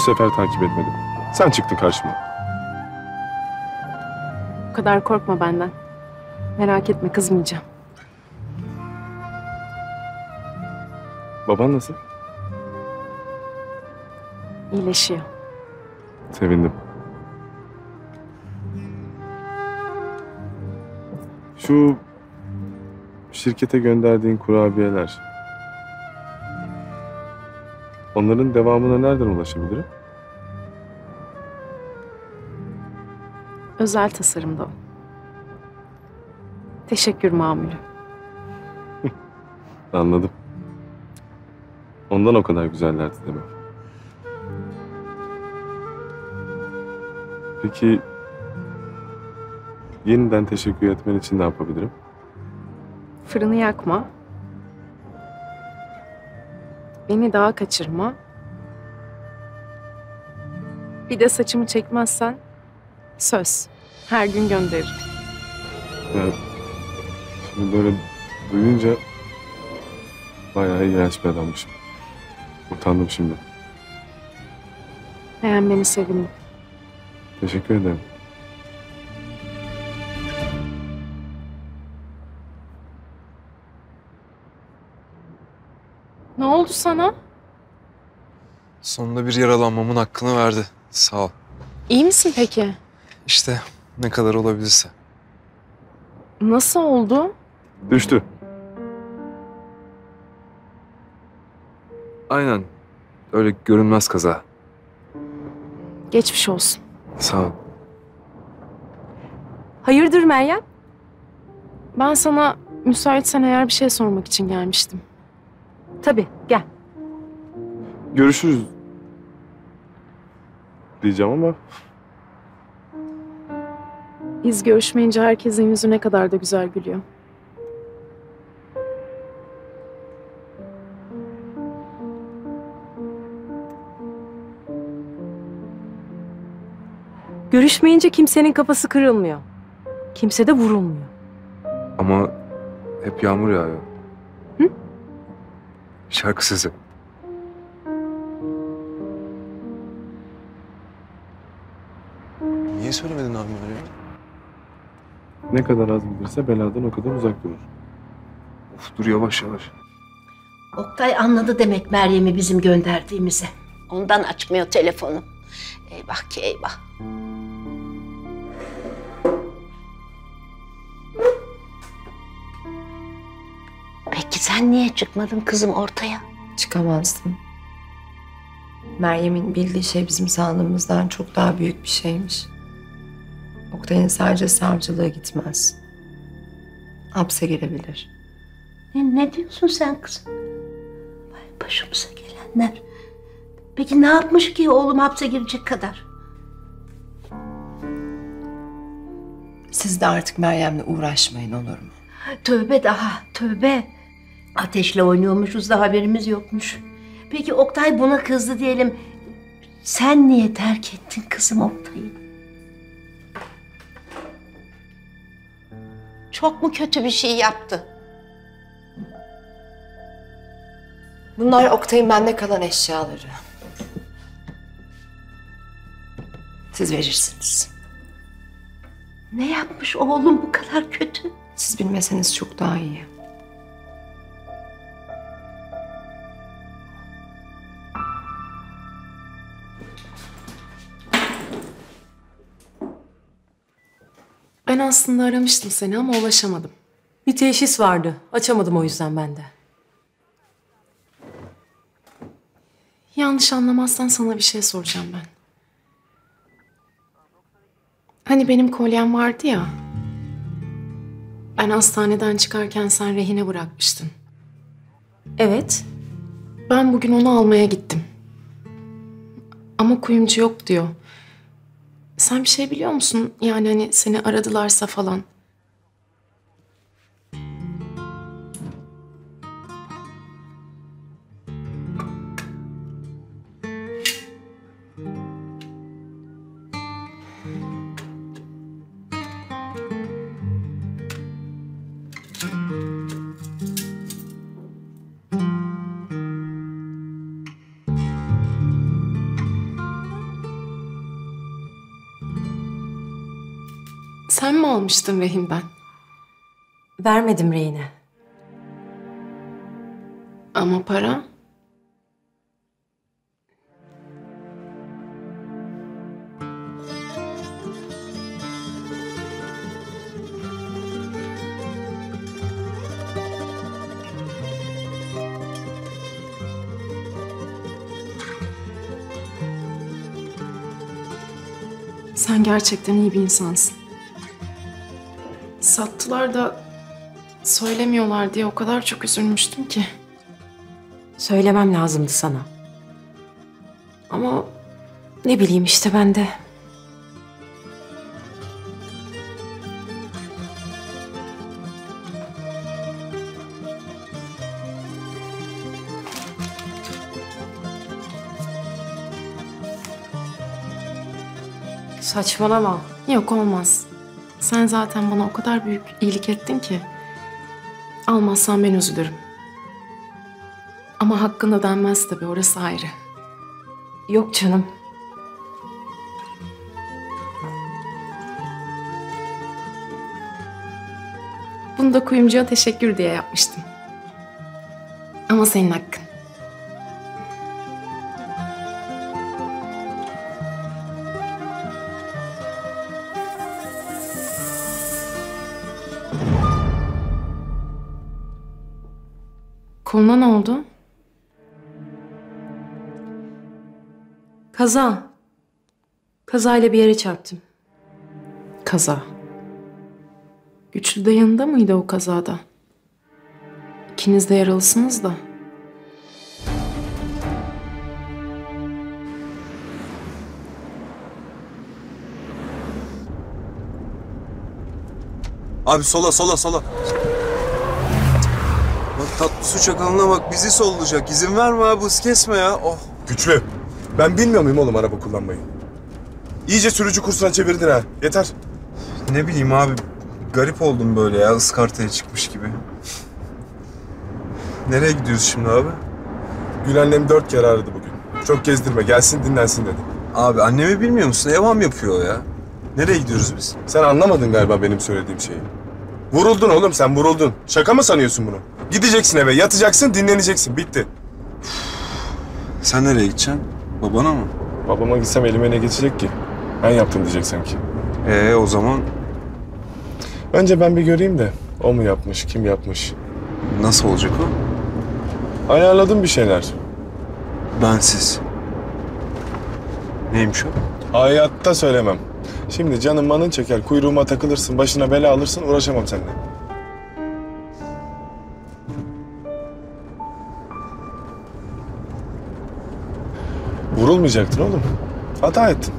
Bu sefer takip etmedim. Sen çıktın karşıma. Bu kadar korkma benden. Merak etme kızmayacağım. Baban nasıl? İyileşiyor. Sevindim. Şu şirkete gönderdiğin kurabiyeler. Onların devamına nereden ulaşabilirim? Özel tasarımda o. Teşekkür mamülü. Anladım. Ondan o kadar güzellerdi demek. Peki yeniden teşekkür etmen için ne yapabilirim? Fırını yakma. Beni daha kaçırma. Bir de saçımı çekmezsen söz. Her gün gönderirim. Ya, şimdi böyle duyunca bayağı iğrenç bir adammışım. Utandım şimdi. Beğenmeni sevindim. Teşekkür ederim. Ne oldu sana? Sonunda bir yaralanmamın hakkını verdi. Sağ ol. İyi misin peki? İşte ne kadar olabilirse. Nasıl oldu? Düştü. Aynen. Öyle görünmez kaza. Geçmiş olsun. Sağ ol. Hayırdır Meryem? Ben sana müsaitsen eğer bir şey sormak için gelmiştim. Tabii gel. Görüşürüz diyeceğim ama Biz görüşmeyince herkesin yüzü ne kadar da güzel gülüyor. Görüşmeyince kimsenin kafası kırılmıyor. Kimse de vurulmuyor. Ama hep yağmur yağıyor. Hı? Şarkı sözü. Niye söylemedin abime öyle? Ne kadar az bilirse beladan o kadar uzak durur. Of dur yavaş yavaş. Oktay anladı demek Meryem'i bizim gönderdiğimizi. Ondan açmıyor telefonu. Eyvah ki eyvah. Peki sen niye çıkmadın kızım ortaya? Çıkamazdım. Meryem'in bildiği şey bizim sandığımızdan çok daha büyük bir şeymiş. Oktay'ın sadece savcılığa gitmez. Hapse girebilir. Ne, ne diyorsun sen kızım? Vay başımıza gelenler. Peki ne yapmış ki oğlum hapse girecek kadar? Siz de artık Meryem'le uğraşmayın olur mu? Tövbe daha, tövbe. Ateşle oynuyormuşuz da haberimiz yokmuş. Peki Oktay buna kızdı diyelim. Sen niye terk ettin kızım Oktay'ı? Çok mu kötü bir şey yaptı? Bunlar Oktay'ın bende kalan eşyaları. Siz verirsiniz. Ne yapmış oğlum bu kadar kötü? Siz bilmeseniz çok daha iyi. Ben aslında aramıştım seni ama ulaşamadım. Bir teşhis vardı. Açamadım o yüzden ben de. Yanlış anlamazsan sana bir şey soracağım ben. Hani benim kolyem vardı ya. Ben hastaneden çıkarken sen rehine bırakmıştın. Evet. Ben bugün onu almaya gittim. Ama kuyumcu yok diyor. Sen bir şey biliyor musun? Yani hani seni aradılarsa falan. Sen mi almıştın rehinden? Vermedim reyine. Ama para? Sen gerçekten iyi bir insansın. Sattılar da söylemiyorlar diye o kadar çok üzülmüştüm ki. Söylemem lazımdı sana. Ama ne bileyim işte ben de. Saçmalama. Yok olmaz. Sen zaten bana o kadar büyük iyilik ettin ki. Almazsan ben üzülürüm. Ama hakkında denmez tabii orası ayrı. Yok canım. Bunu da kuyumcuya teşekkür diye yapmıştım. Ama senin hakkın. Koluna ne oldu? Kaza. Kazayla bir yere çarptım. Kaza. Güçlü de yanında mıydı o kazada? İkiniz de yaralısınız da. Abi sola sola sola. Tatlı su çakalına bak bizi sollayacak. İzin verme abi hız kesme ya. Oh. Güçlü. Ben bilmiyor muyum oğlum araba kullanmayı? İyice sürücü kursuna çevirdin ha. Yeter. Ne bileyim abi garip oldum böyle ya ıskartaya çıkmış gibi. Nereye gidiyoruz şimdi abi? Gül annem dört kere aradı bugün. Çok gezdirme gelsin dinlensin dedi. Abi annemi bilmiyor musun? Evam yapıyor ya. Nereye gidiyoruz biz? Sen anlamadın galiba benim söylediğim şeyi. Vuruldun oğlum sen vuruldun. Şaka mı sanıyorsun bunu? Gideceksin eve yatacaksın dinleneceksin bitti. Sen nereye gideceksin? Babana mı? Babama gitsem elime ne geçecek ki? Ben yaptım diyecek sanki. Ee o zaman Önce ben bir göreyim de o mu yapmış kim yapmış. nasıl olacak o? Ayarladım bir şeyler. Bensiz. Neymiş o? Hayatta söylemem. Şimdi canın manın çeker, kuyruğuma takılırsın, başına bela alırsın, uğraşamam seninle. Vurulmayacaktın oğlum. Hata ettin.